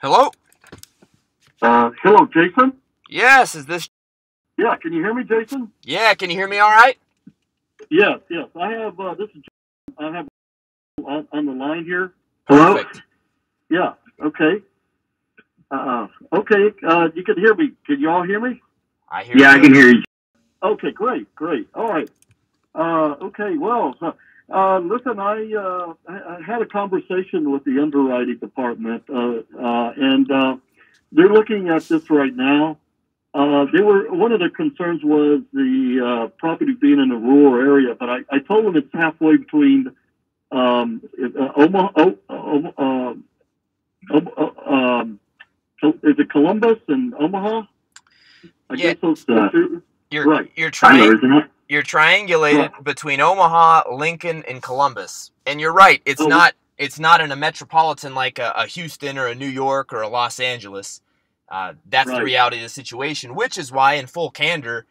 Hello? Uh, hello, Jason. Yes, is this. Yeah, can you hear me, Jason? Yeah, can you hear me all right? Yes, yes. I have uh, this is. I have on, on the line here. Hello. Perfect. Yeah. Okay. Uh, okay. Uh, you can hear me. Can you all hear me? I hear Yeah, I can hear you. Okay. Great. Great. All right. Uh, okay. Well, so, uh, listen. I, uh, I I had a conversation with the underwriting department, uh, uh, and uh, they're looking at this right now. Uh, they were one of the concerns was the uh, property being in a rural area, but I, I told them it's halfway between um, uh, Omaha. Oh, um, is it Columbus and Omaha? I Yeah. guess those uh. You're, Right. you're, I know, triang- isn't it? you're triangulated between Omaha, Lincoln, and Columbus. And you're right, it's Oh. not it's not in a metropolitan like a, a Houston or a New York or a Los Angeles. Uh, that's the reality of the situation, which is why, in full candor,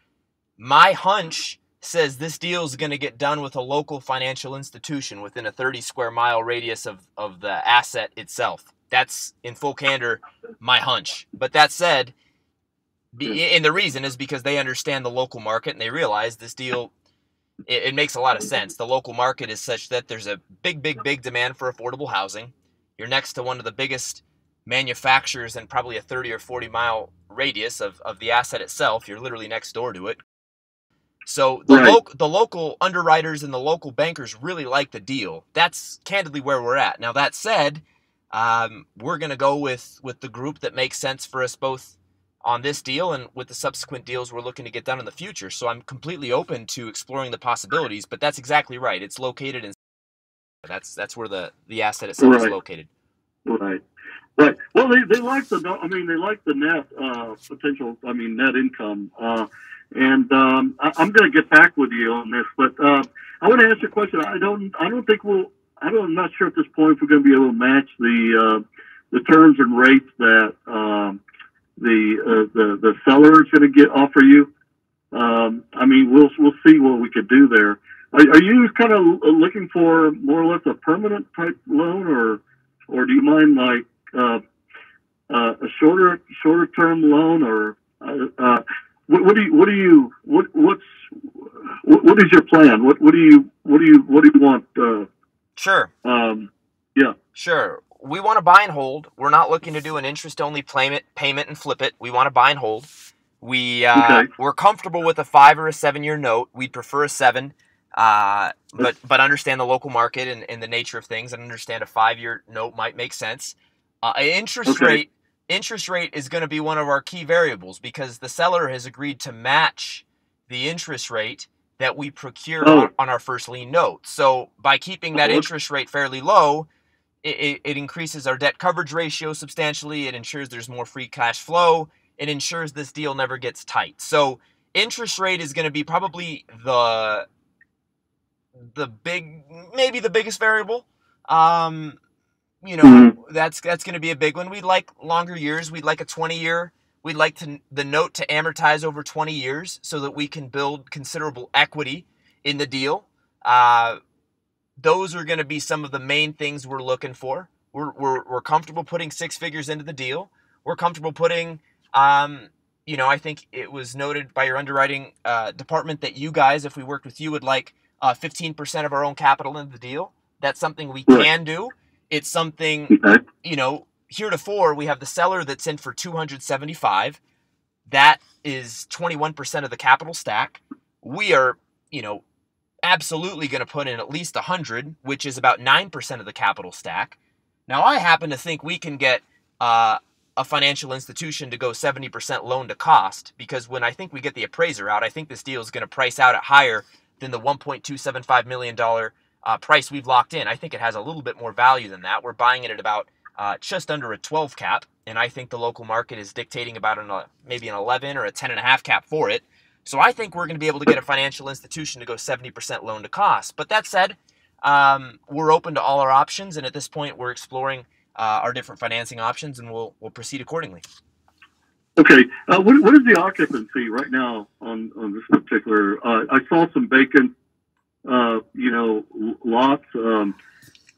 my hunch says this deal is going to get done with a local financial institution within a 30 square mile radius of, of the asset itself. That's, in full candor, my hunch. But that said, and the reason is because they understand the local market and they realize this deal it, it makes a lot of sense. The local market is such that there's a big, big, big demand for affordable housing. You're next to one of the biggest manufacturers in probably a 30 or 40 mile radius of, of the asset itself. You're literally next door to it. So the, Right. loc- the local underwriters and the local bankers really like the deal. That's candidly where we're at. Now that said, um, we're going to go with with the group that makes sense for us both on this deal and with the subsequent deals we're looking to get done in the future. So I'm completely open to exploring the possibilities. But that's exactly right. It's located in that's that's where the the asset itself is located. Right. Right. Well, they, they like the I mean they like the net uh, potential. I mean net income. Uh, and um, I, I'm going to get back with you on this, but uh, I want to ask you a question. I don't I don't think we'll I don't I'm not sure at this point if we're going to be able to match the uh, the terms and rates that um, the uh, the the seller is going to get offer you. Um, I mean we'll we'll see what we could do there. Are, are you kind of looking for more or less a permanent type loan, or or do you mind like uh, uh, a shorter shorter term loan, or uh, uh, what, what do you what do you what what's what, what is your plan? What what do you what do you what do you want? Uh, Sure. um, Sure. We want to buy and hold. We're not looking to do an interest only payment payment and flip it. We want to buy and hold. We uh, Okay. we're comfortable with a five or a seven year note. We'd prefer a seven, uh, but but understand the local market and, and the nature of things, and understand a five year note might make sense. Uh, interest Okay. rate interest rate is going to be one of our key variables because the seller has agreed to match the interest rate that we procure Oh. on, on our first lien note. So by keeping that interest rate fairly low, it, it, increases our debt coverage ratio substantially. It ensures there's more free cash flow. It ensures this deal never gets tight. So interest rate is going to be probably the the big maybe the biggest variable. Um, you know, Mhm. that's that's going to be a big one. We'd like longer years. We'd like a 20 year. We'd like to the note to amortize over 20 years so that we can build considerable equity in the deal. Uh, those are going to be some of the main things we're looking for. We're, we're, we're comfortable putting six figures into the deal. We're comfortable putting, um, you know, I think it was noted by your underwriting uh, department that you guys, if we worked with you, would like uh, 15% of our own capital into the deal. That's something we can do. It's something you know, heretofore we have the seller that's in for 275. That is 21% of the capital stack. We are, you know, absolutely going to put in at least 100, which is about 9% of the capital stack. Now, I happen to think we can get uh, a financial institution to go 70% loan to cost because when I think we get the appraiser out, I think this deal is going to price out at higher than the $1.275 million uh, price we've locked in. I think it has a little bit more value than that. We're buying it at about uh, just under a 12 cap, and I think the local market is dictating about an, uh, maybe an 11 or a 10 and a half cap for it. So I think we're going to be able to get a financial institution to go 70% loan to cost. But that said, um, we're open to all our options, and at this point, we're exploring uh, our different financing options, and we'll we'll proceed accordingly. Okay. Uh, what, what is the occupancy right now on, on this particular? Uh, I saw some vacant, uh, you know, lots. Um,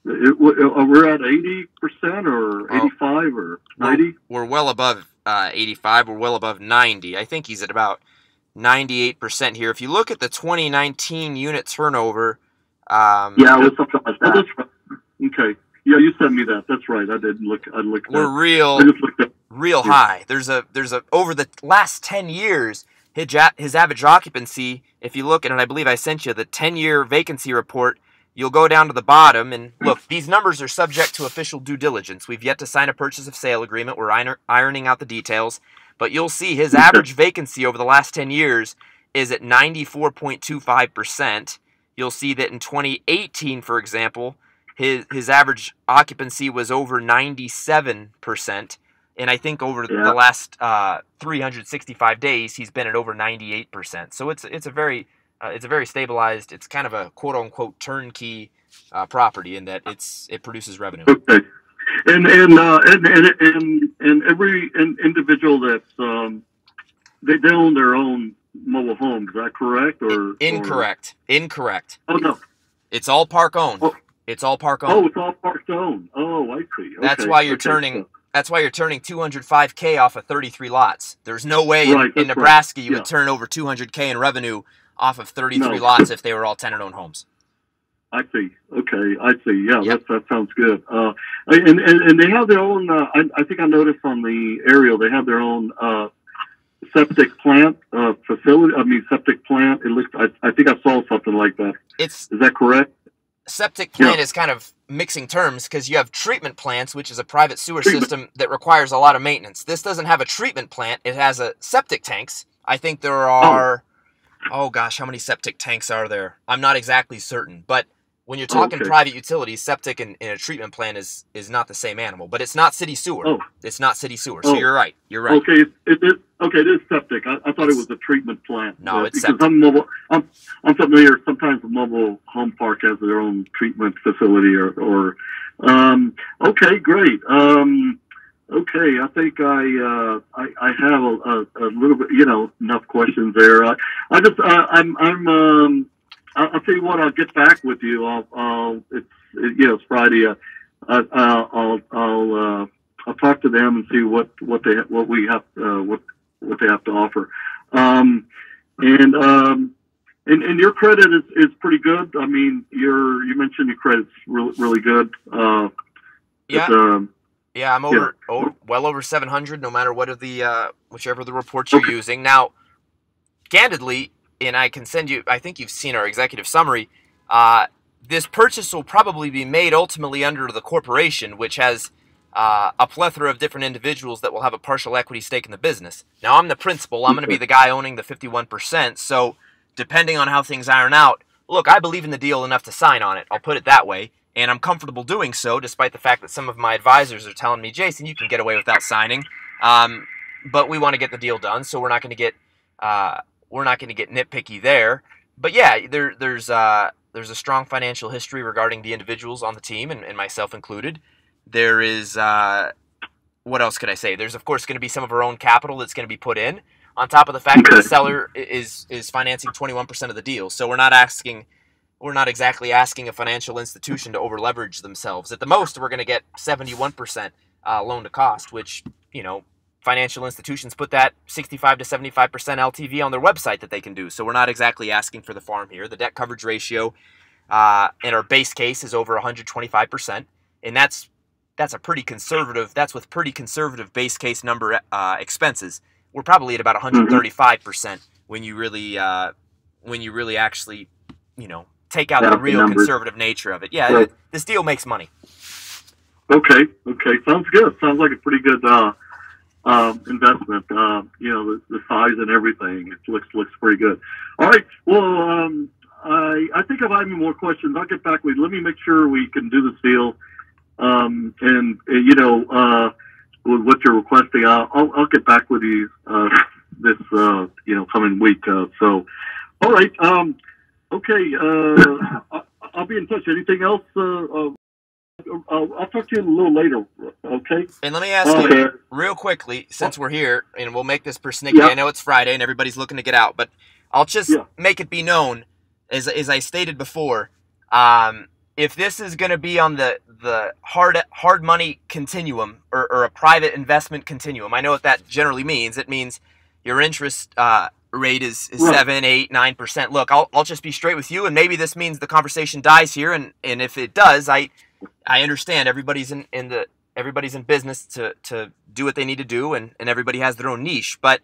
it, we're at eighty percent or Oh. eighty-five or ninety. We're well above uh, 85. We're well above 90. I think he's at about 98% here. If you look at the 2019 unit turnover, um, Yeah, it was something like Oh, that. that's right. Okay. Yeah, you sent me that. That's right. I didn't look. I looked. we're At, real I just looked at. real Yeah. high. There's a there's a over the last 10 years his his average occupancy. If you look at it, I believe I sent you the 10 year vacancy report. You'll go down to the bottom and look. These numbers are subject to official due diligence. We've yet to sign a purchase of sale agreement. We're iron- ironing out the details, but you'll see his average vacancy over the last 10 years is at 94.25 percent. You'll see that in 2018, for example, his his average occupancy was over 97 percent, and I think over Yeah. the last uh, 365 days, he's been at over 98 percent. So it's it's a very uh, it's a very stabilized. It's kind of a quote unquote turnkey uh, property in that it's it produces revenue. Okay. And and uh, and and and, and every in, individual that's um, they, they own their own mobile home. Is that correct or or- Incorrect. Incorrect. oh no. It's all park owned. Oh. It's all park owned. Oh, it's all parked owned. Oh, I see. That's why you're Okay. turning. That's why you're turning 205k off of 33 lots. There's no way in, Right, in right. Nebraska you Yeah. would turn over 200k in revenue off of 33 No. lots if they were all tenant-owned homes. I see. Okay, I see. Yeah, Yep. that that sounds good. Uh, and, and and they have their own. Uh, I, I think I noticed on the aerial they have their own uh, septic plant uh, facility. I mean, septic plant. It looks. I, I think I saw something like that. It's Is that correct? septic Yeah. plant is kind of mixing terms because you have treatment plants, which is a private sewer Treatment. system that requires a lot of maintenance. This doesn't have a treatment plant; it has a septic tanks. I think there are, oh, gosh, how many septic tanks are there? I'm not exactly certain, but when you're talking Okay. private utilities, septic and, and a treatment plant is is not the same animal. But it's not city sewer. Oh. It's not city sewer. So Oh. you're right. You're right. Okay, it, it is. Okay, it is septic. I, I thought it was a treatment plant. No, uh, it's because septic. I'm mobile. I'm I'm familiar. Sometimes a mobile home park has their own treatment facility, or or. Um, okay, great. Um, okay, I think I uh, I, I have a, a, a little bit, you know, enough questions there. Uh, I just uh, I'm I'm um, I'll, I'll tell you what. I'll get back with you. I'll, I'll it's you know it's Friday. Uh, I, I'll I'll I'll, uh, I'll talk to them and see what what they what we have uh, what what they have to offer. Um, and um, and and your credit is, is pretty good. I mean, your you mentioned your credit's really really good. Uh, Yeah. it's, um, Yeah, I'm over, over well over 700, no matter what of the uh, whichever the reports you're Okay. using. Now, candidly, and I can send you. I think you've seen our executive summary. Uh, this purchase will probably be made ultimately under the corporation, which has uh, a plethora of different individuals that will have a partial equity stake in the business. Now, I'm the principal. I'm going to be the guy owning the 51%. So, depending on how things iron out, look, I believe in the deal enough to sign on it. I'll put it that way. And I'm comfortable doing so, despite the fact that some of my advisors are telling me, Jason, you can get away without signing. Um, but we want to get the deal done, so we're not going to get uh, we're not going to get nitpicky there. But yeah, there there's uh, there's a strong financial history regarding the individuals on the team, and, and myself included. There is uh, what else could I say? There's of course going to be some of our own capital that's going to be put in, on top of the fact that the seller is is financing 21% of the deal. So we're not asking we're not exactly asking a financial institution to over leverage themselves. At the most, we're going to get 71% uh, loan to cost, which, you know, financial institutions put that 65 to 75% LTV on their website that they can do. So we're not exactly asking for the farm here. The debt coverage ratio uh, in our base case is over 125%. And that's that's a pretty conservative, that's with pretty conservative base case number uh, expenses. We're probably at about 135% when you really, uh, when you really actually, you know, take out the real numbers. conservative nature of it. Yeah, Right. this deal makes money. Okay, okay, sounds good. Sounds like a pretty good uh, um, investment. Uh, you know, the, the size and everything. It looks looks pretty good. All right. Well, um, I I think if I have any more questions, I'll get back with. you. Let me make sure we can do this deal. Um, and uh, you know, uh, with what you're requesting, I'll I'll, I'll get back with you uh, this uh, you know coming week. Uh, so, all right. Um, okay. Uh, I, I'll be in touch. Anything else? Uh, uh, I'll, I'll talk to you a little later. Okay. And let me ask you real quickly, since we're here, and we'll make this persnickety. Yeah. I know it's Friday and everybody's looking to get out, but I'll just Yeah. make it be known, as, as I stated before, um, if this is going to be on the the hard hard money continuum or, or a private investment continuum, I know what that generally means. It means your interest uh, rate is, is Right. seven, eight, nine percent. Look, I'll, I'll just be straight with you, and maybe this means the conversation dies here. And, and if it does, I I understand everybody's in, in the everybody's in business to to do what they need to do, and, and everybody has their own niche. But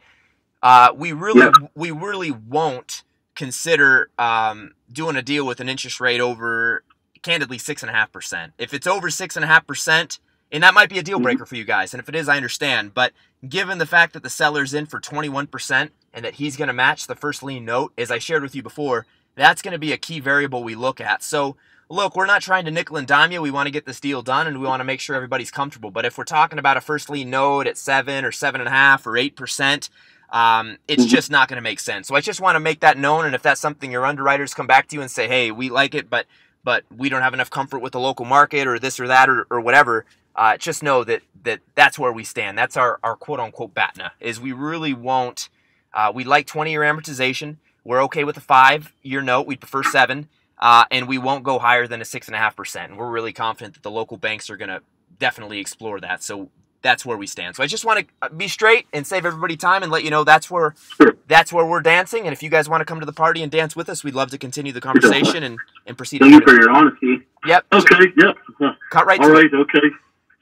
uh, we really Yeah. we really won't consider um, doing a deal with an interest rate over candidly six and a half percent. If it's over six and a half percent, and that might be a deal Mhm. breaker for you guys, and if it is, I understand. But given the fact that the seller's in for twenty one percent and that he's going to match the first lien note, as I shared with you before, that's going to be a key variable we look at. So. Look, we're not trying to nickel and dime you. We want to get this deal done, and we want to make sure everybody's comfortable. But if we're talking about a first lien note at seven or seven and a half or eight percent, um, it's Mhm. just not going to make sense. So I just want to make that known. And if that's something your underwriters come back to you and say, "Hey, we like it, but but we don't have enough comfort with the local market or this or that or, or whatever," uh, just know that that that's where we stand. That's our our quote unquote BATNA. Is we really won't. Uh, we like 20 year amortization. We're okay with a five year note. We'd prefer seven. Uh, and we won't go higher than a six and a half percent. And we're really confident that the local banks are going to definitely explore that. So that's where we stand. So I just want to be straight and save everybody time and let you know that's where that's where we're dancing. And if you guys want to come to the party and dance with us, we'd love to continue the conversation and, and proceed. Thank you for your honesty. Yep. Okay. Yep. Uh, Cut right all to it. Okay.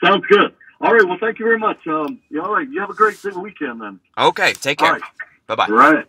Sounds good. All right. Well, thank you very much. Um, all right. You have a great weekend then. Okay. Take All care. Bye bye. Right.